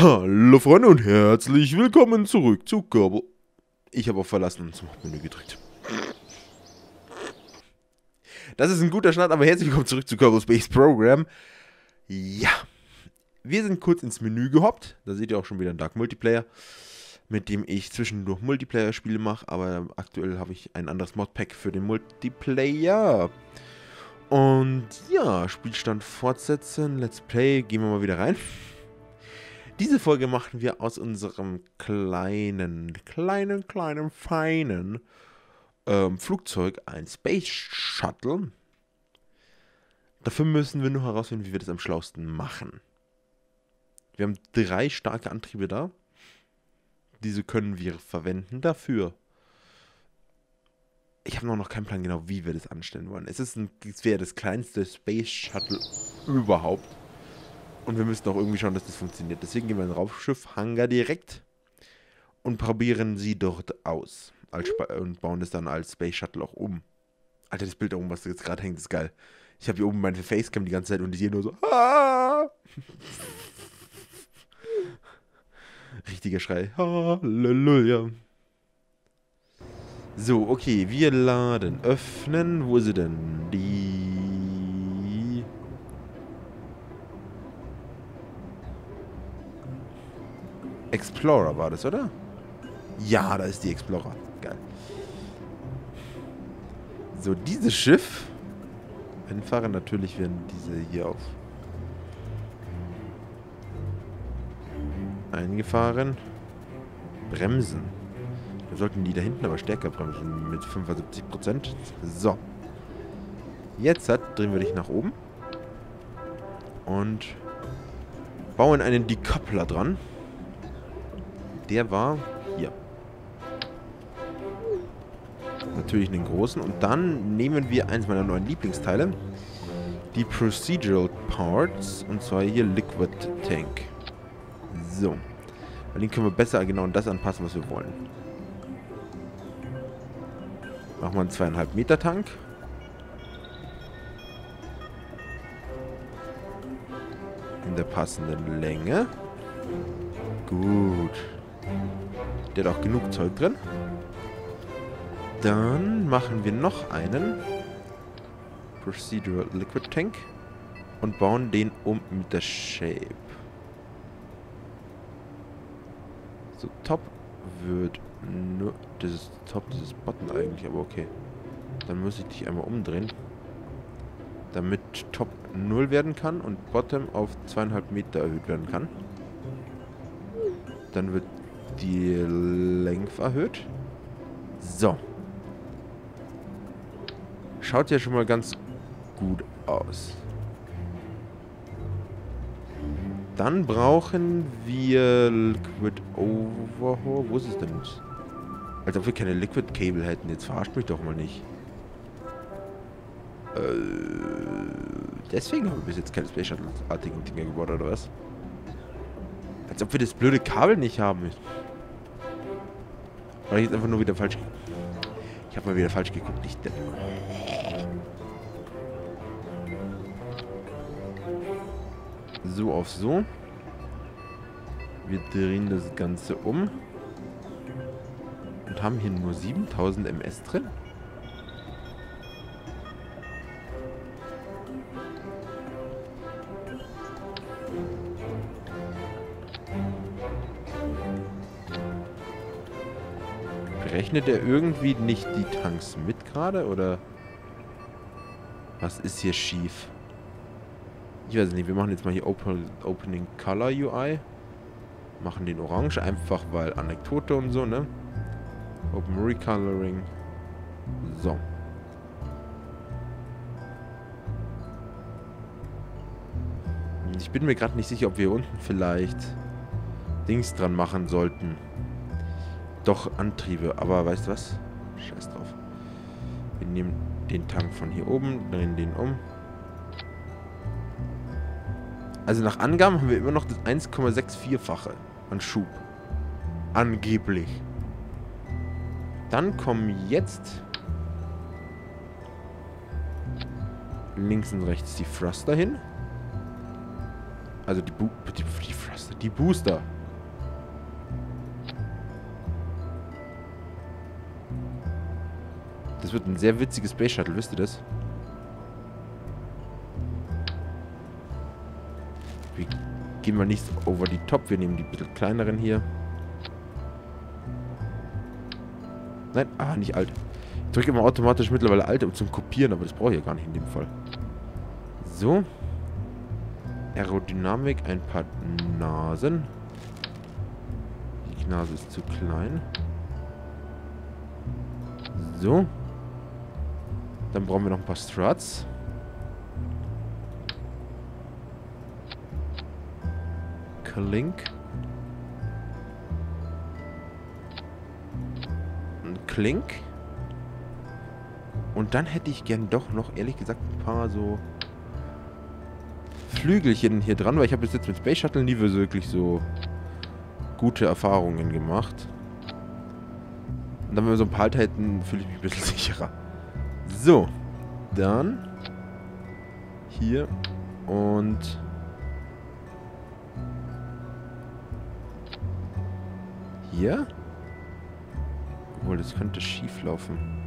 Hallo Freunde und herzlich willkommen zurück zu Kerbal. Ich habe auf Verlassen und zum Hauptmenü gedrückt. Das ist ein guter Start, aber herzlich willkommen zurück zu Kerbal Space Program. Ja, wir sind kurz ins Menü gehoppt. Da seht ihr auch schon wieder einen Dark Multiplayer, mit dem ich zwischendurch Multiplayer-Spiele mache, aber aktuell habe ich ein anderes Modpack für den Multiplayer. Und ja, Spielstand fortsetzen, Let's Play, gehen wir mal wieder rein. Diese Folge machen wir aus unserem kleinen, kleinen, kleinen, feinen ähm, Flugzeug ein Space Shuttle. Dafür müssen wir nur herausfinden, wie wir das am schlausten machen. Wir haben drei starke Antriebe da. Diese können wir verwenden dafür. Ich habe noch keinen Plan genau, wie wir das anstellen wollen. Es, ist ein, es wäre das kleinste Space Shuttle überhaupt. Und wir müssen auch irgendwie schauen, dass das funktioniert. Deswegen gehen wir in Raumschiff Hangar direkt und probieren sie dort aus. Und bauen das dann als Space Shuttle auch um. Alter, das Bild da oben, was jetzt gerade hängt, ist geil. Ich habe hier oben meine Facecam die ganze Zeit und ich sehe nur so. Ah! Richtiger Schrei. Halleluja. So, okay, wir laden. Öffnen. Wo ist sie denn? Die Explorer war das, oder? Ja, da ist die Explorer. Geil. So, dieses Schiff. Einfahren natürlich werden diese hier auf. Eingefahren. Bremsen. Da sollten die da hinten aber stärker bremsen. Mit 75%. So. Jetzt hat, drehen wir dich nach oben. Und bauen einen Decoupler dran der war hier. Natürlich einen großen. Und dann nehmen wir eins meiner neuen Lieblingsteile. Die Procedural Parts. Und zwar hier Liquid Tank. So. Weil den können wir besser genau das anpassen, was wir wollen. Machen wir einen zweieinhalb Meter Tank. In der passenden Länge. Gut. Der hat auch genug Zeug drin. Dann machen wir noch einen Procedural Liquid Tank und bauen den um mit der Shape. So, Top wird nur... Das ist Top, das ist Button eigentlich, aber okay. Dann muss ich dich einmal umdrehen. Damit Top 0 werden kann und Bottom auf 2,5 Meter erhöht werden kann. Dann wird die Length erhöht. So. Schaut ja schon mal ganz gut aus. Dann brauchen wir Liquid Overhaul. Wo ist es denn? Als ob wir keine Liquid Cable hätten. Jetzt verarscht mich doch mal nicht. Äh, deswegen haben wir bis jetzt keine Space Shuttle-artigen Dinge gebaut, oder was? Als ob wir das blöde Kabel nicht haben. Oder ich jetzt einfach nur wieder falsch... Ich habe mal wieder falsch geguckt. Ich... So auf so. Wir drehen das Ganze um. Und haben hier nur 7000 MS drin. Rechnet er irgendwie nicht die Tanks mit gerade? Oder was ist hier schief? Ich weiß nicht, wir machen jetzt mal hier Open, Opening Color UI. Machen den orange, einfach weil Anekdote und so, ne? Open Recoloring. So. Ich bin mir gerade nicht sicher, ob wir unten vielleicht Dings dran machen sollten doch Antriebe. Aber weißt du was? Scheiß drauf. Wir nehmen den Tank von hier oben, drehen den um. Also nach Angaben haben wir immer noch das 1,64-fache an Schub. Angeblich. Dann kommen jetzt links und rechts die Thruster hin. Also die, Bu die, die, Thruster, die Booster. Das wird ein sehr witziges Space Shuttle, wisst ihr das? Wir gehen mal nicht over the top. Wir nehmen die bisschen kleineren hier. Nein, ah, nicht alt. Ich drücke immer automatisch mittlerweile alt um zum Kopieren, aber das brauche ich ja gar nicht in dem Fall. So. Aerodynamik, ein paar Nasen. Die Nase ist zu klein. So. Dann brauchen wir noch ein paar Struts. Klink. Ein Klink. Und dann hätte ich gern doch noch, ehrlich gesagt, ein paar so Flügelchen hier dran, weil ich habe bis jetzt mit Space Shuttle nie wirklich so gute Erfahrungen gemacht. Und dann, wenn wir so ein paar halt hätten, fühle ich mich ein bisschen sicherer. So. Dann. Hier. Und. Hier? Obwohl, das könnte schief laufen.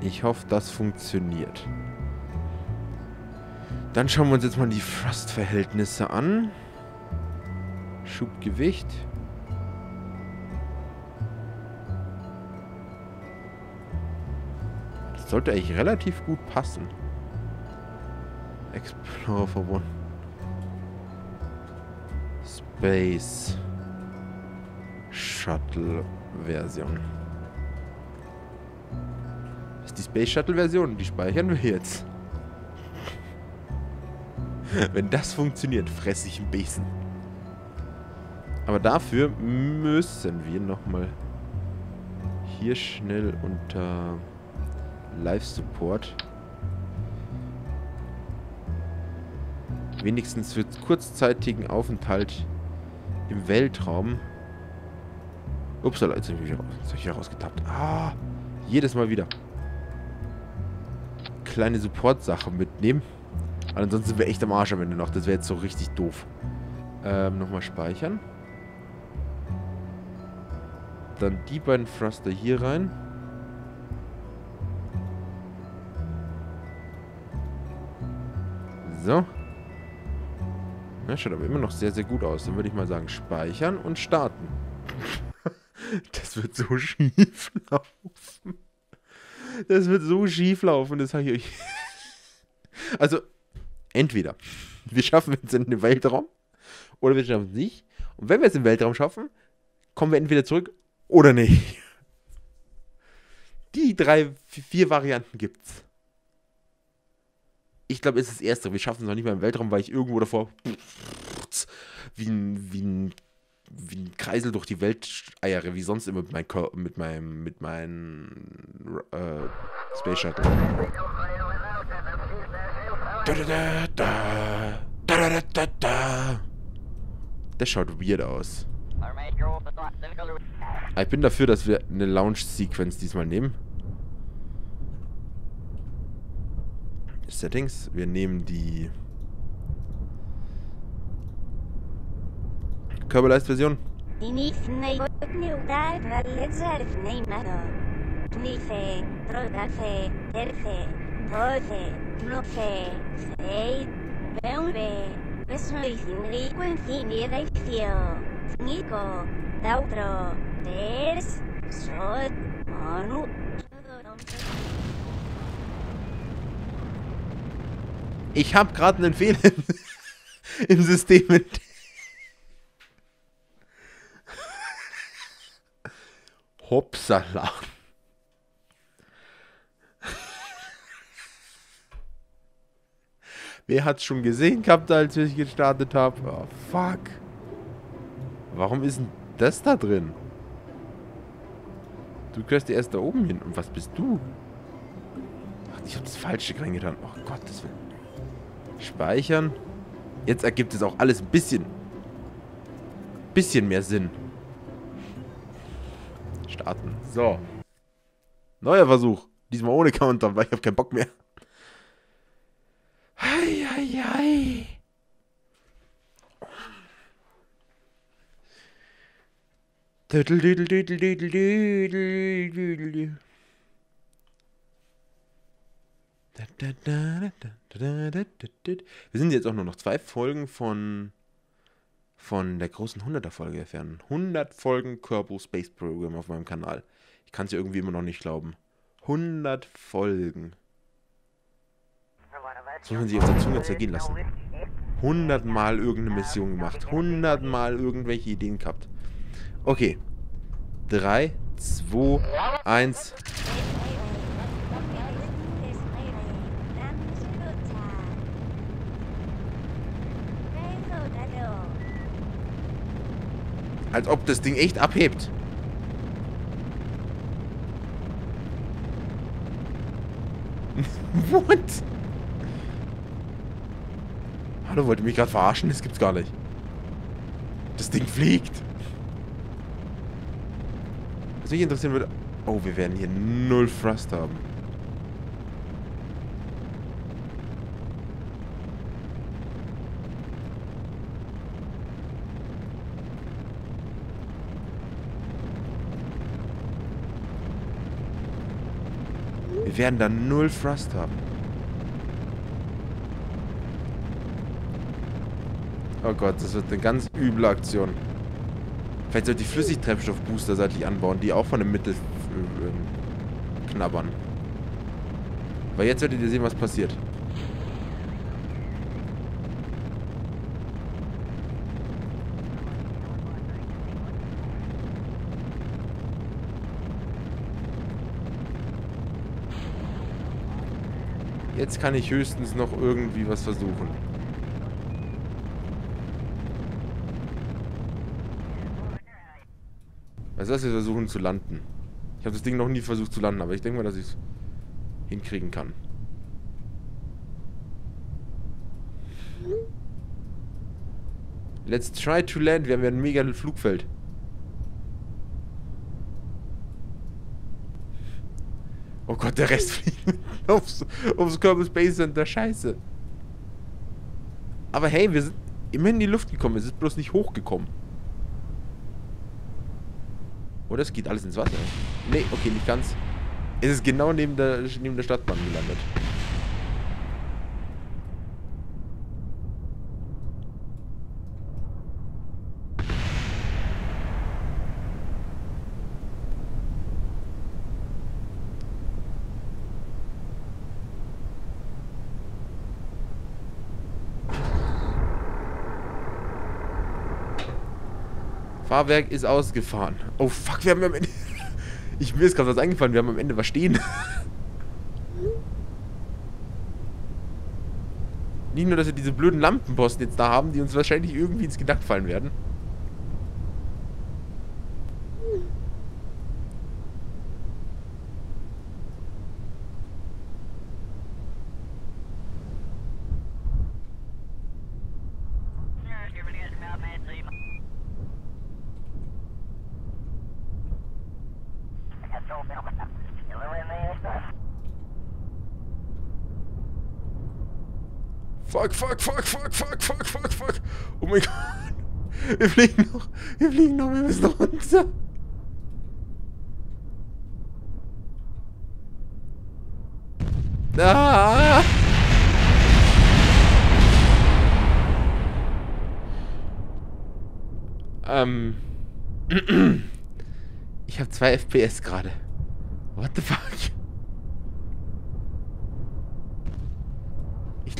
Ich hoffe, das funktioniert. Dann schauen wir uns jetzt mal die Thrust-Verhältnisse an. Schubgewicht. Das sollte eigentlich relativ gut passen. Explorer verbunden. Space Shuttle Version. Das ist die Space Shuttle Version. Die speichern wir jetzt. Wenn das funktioniert, fresse ich einen Besen. Aber dafür müssen wir nochmal hier schnell unter Live Support wenigstens für kurzzeitigen Aufenthalt im Weltraum Upsala, jetzt bin ich hier rausgetappt. Ah, jedes Mal wieder. Kleine Support-Sache mitnehmen. ansonsten sind wir echt am Arsch am Ende noch. Das wäre jetzt so richtig doof. Ähm, nochmal speichern. Dann die beiden Thruster hier rein. So. Ja, schaut aber immer noch sehr, sehr gut aus. Dann würde ich mal sagen, speichern und starten. das wird so schief laufen. Das wird so schief laufen, das sage ich euch. also, entweder wir schaffen es in den Weltraum oder wir schaffen es nicht. Und wenn wir es im Weltraum schaffen, kommen wir entweder zurück oder nicht. Die drei, vier Varianten gibt's. Ich glaube, es ist das erste. Wir schaffen es noch nicht mal im Weltraum, weil ich irgendwo davor wie ein, wie ein, wie ein Kreisel durch die Welt eiere, wie sonst immer mit, mein mit meinem, mit meinem äh, Space Shuttle. Da, da, da, da, da, da, da. Das schaut weird aus. Ich bin dafür, dass wir eine Launch-Sequenz diesmal nehmen. Settings. Wir nehmen die Körperleist-Version. Nico, Dautro, Des, Sod, Manu. Ich habe gerade einen Fehler im System. Hopsala. Wer hat's schon gesehen gehabt, als ich gestartet habe? Oh, fuck. Warum ist denn das da drin? Du gehörst dir erst da oben hin. Und was bist du? Ach, ich habe das Falsche reingetan. Oh Gott, das will... Speichern. Jetzt ergibt es auch alles ein bisschen... Bisschen mehr Sinn. Starten. So. Neuer Versuch. Diesmal ohne Countdown, weil ich habe keinen Bock mehr. Wir sind jetzt auch nur noch zwei Folgen von, von der großen 100er-Folge entfernt. 100 Folgen Kerbal Space Program auf meinem Kanal. Ich kann es ja irgendwie immer noch nicht glauben. 100 Folgen. Das muss man sich auf der Zunge zergehen lassen. 100 Mal irgendeine Mission gemacht. 100 Mal irgendwelche Ideen gehabt. Okay. 3, 2, 1. Als ob das Ding echt abhebt. What? Hallo, wollt ihr mich gerade verarschen? Das gibt's gar nicht. Das Ding fliegt. Was mich interessieren würde... Oh, wir werden hier null Thrust haben. Wir werden da null Thrust haben. Oh Gott, das wird eine ganz üble Aktion. Vielleicht sollte ich Flüssigtreibstoffbooster seitlich anbauen, die auch von dem Mittel äh, knabbern. Weil jetzt werdet ihr sehen, was passiert. Jetzt kann ich höchstens noch irgendwie was versuchen. Also das wir versuchen zu landen. Ich habe das Ding noch nie versucht zu landen, aber ich denke mal, dass ich es hinkriegen kann. Let's try to land. Wir haben ja ein mega Flugfeld. Oh Gott, der Rest fliegt aufs, aufs Kerbal Space Center. Scheiße. Aber hey, wir sind immerhin in die Luft gekommen. Wir sind bloß nicht hochgekommen. Oder es geht alles ins Wasser. Nee, okay, nicht ganz. Es ist genau neben der, neben der Stadtbahn gelandet. Fahrwerk ist ausgefahren. Oh fuck, wir haben am Ende... Ich, mir ist gerade was eingefallen, wir haben am Ende was stehen. Nicht nur, dass wir diese blöden Lampenposten jetzt da haben, die uns wahrscheinlich irgendwie ins Gedacht fallen werden. Fuck, fuck, fuck, fuck, fuck, fuck, fuck, fuck. Oh mein Gott. Wir fliegen noch. Wir fliegen noch. Wir müssen runter. Ah! Ähm. Ich habe zwei FPS gerade. What the fuck?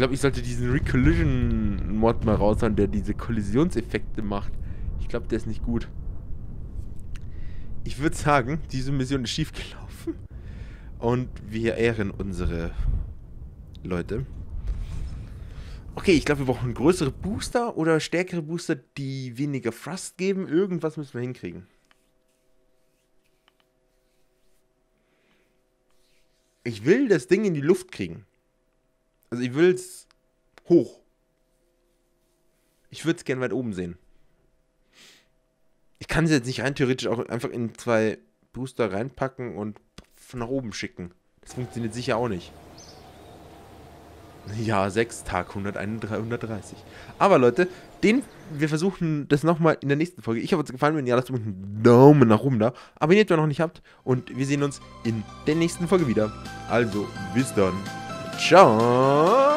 Glaube, ich sollte diesen Recollision-Mod mal raushauen, der diese Kollisionseffekte macht. Ich glaube, der ist nicht gut. Ich würde sagen, diese Mission ist schiefgelaufen. Und wir ehren unsere Leute. Okay, ich glaube, wir brauchen größere Booster oder stärkere Booster, die weniger Thrust geben. Irgendwas müssen wir hinkriegen. Ich will das Ding in die Luft kriegen. Also ich will es hoch. Ich würde es gerne weit oben sehen. Ich kann es jetzt nicht rein theoretisch auch einfach in zwei Booster reinpacken und nach oben schicken. Das funktioniert sicher auch nicht. Ja, 6 Tag 131. Aber Leute, den, wir versuchen das nochmal in der nächsten Folge. Ich hoffe, es gefallen. Wenn ja, lasst einen Daumen nach oben da. Abonniert, wenn ihr noch nicht habt. Und wir sehen uns in der nächsten Folge wieder. Also, bis dann. Sean.